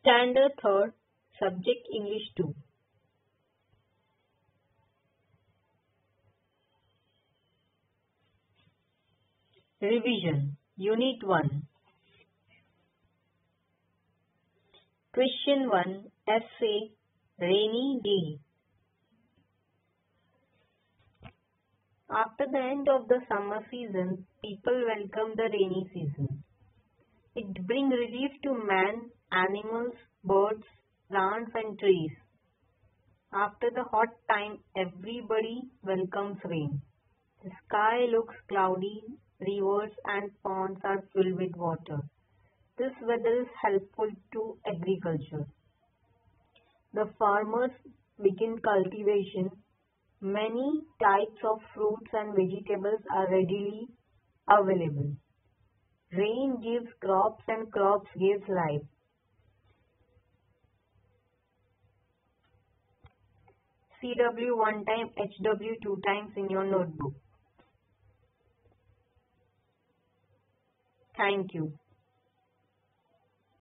Standard 3rd, Subject English 2. Revision Unit 1 Question 1 Essay Rainy Day After the end of the summer season, people welcome the rainy season. It brings relief to man, animals, birds, plants and trees. After the hot time, everybody welcomes rain. The sky looks cloudy, rivers and ponds are filled with water. This weather is helpful to agriculture. The farmers begin cultivation. Many types of fruits and vegetables are readily available. Rain gives crops and crops gives life. CW one time, HW two times in your notebook. Thank you.